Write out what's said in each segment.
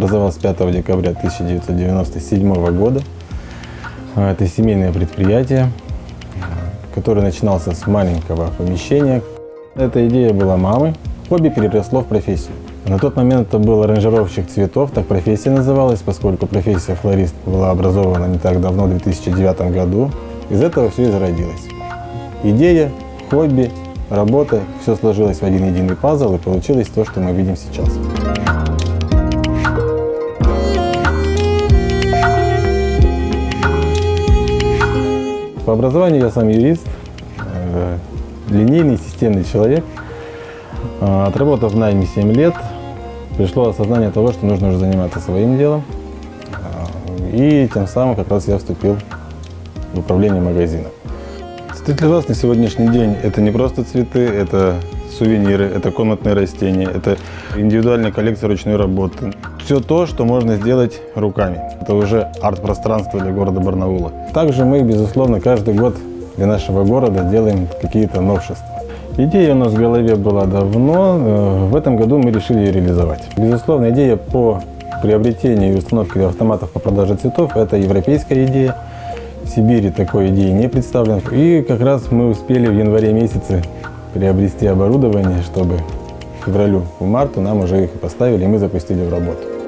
образовался 5 декабря 1997 года. А, Это семейное предприятие, которое начинался с маленького помещения. Эта идея была мамы. Хобби переросло в профессию. На тот момент это был аранжировщик цветов, так профессия называлась, поскольку профессия флорист была образована не так давно, в 2009 году. Из этого все и зародилось. Идея, хобби, работа, все сложилось в один единый пазл и получилось то, что мы видим сейчас. По образованию я сам юрист, э, линейный, системный человек. Э, Отработав в найме 7 лет, пришло осознание того, что нужно уже заниматься своим делом. Э, И тем самым как раз я вступил в управление магазином. Цветотлеваз на сегодняшний день это не просто цветы, это сувениры, это комнатные растения, это индивидуальная коллекция ручной работы. Все то, что можно сделать руками. Это уже арт-пространство для города Барнаула. Также мы, безусловно, каждый год для нашего города делаем какие-то новшества. Идея у нас в голове была давно, э, в этом году мы решили ее реализовать. Безусловно, идея по приобретению и установке автоматов по продаже цветов – это европейская идея. В Сибири такой идеи не представлено. И как раз мы успели в январе месяце приобрести оборудование, чтобы к февралю, в марту нам уже их поставили, и мы запустили в работу.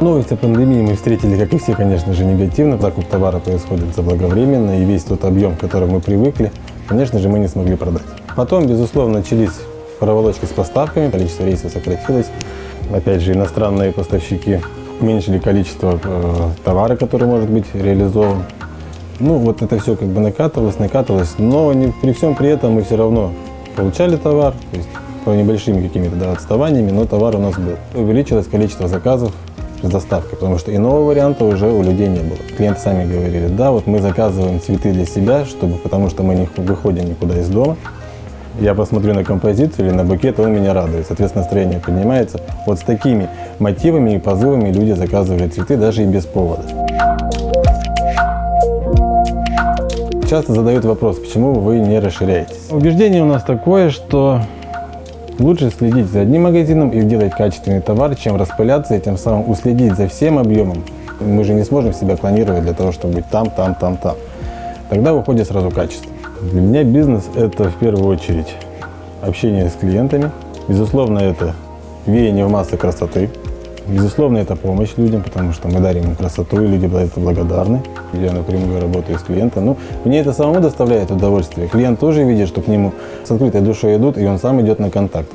Новость о пандемии мы встретили, как и все, конечно же, негативно. Закуп товара происходит заблаговременно, и весь тот объем, к которому мы привыкли, конечно же, мы не смогли продать. Потом, безусловно, начались проволочки с поставками, количество рейсов сократилось. Опять же, иностранные поставщики уменьшили количество э, товара, который может быть реализован. Ну, вот это все как бы накатывалось, накатывалось, но не, при всем при этом мы все равно получали товар, то есть по небольшими какими-то да, отставаниями, но товар у нас был. Увеличилось количество заказов с доставкой, потому что иного варианта уже у людей не было. Клиенты сами говорили, да, вот мы заказываем цветы для себя, чтобы, потому что мы не выходим никуда из дома. Я посмотрю на композицию или на букет, он меня радует. Соответственно, настроение поднимается. Вот с такими мотивами и позывами люди заказывали цветы даже и без повода. Часто задают вопрос, почему вы не расширяетесь. Убеждение у нас такое, что лучше следить за одним магазином и делать качественный товар, чем распыляться и тем самым уследить за всем объемом. Мы же не сможем себя планировать для того, чтобы быть там, там, там, там. Тогда выходит сразу качество. Для меня бизнес – это в первую очередь общение с клиентами. Безусловно, это веяние в массы красоты. Безусловно, это помощь людям, потому что мы дарим им красоту, и люди за это благодарны. Я напрямую работаю с клиентом. Ну, мне это самому доставляет удовольствие. Клиент тоже видит, что к нему с открытой душой идут, и он сам идет на контакт.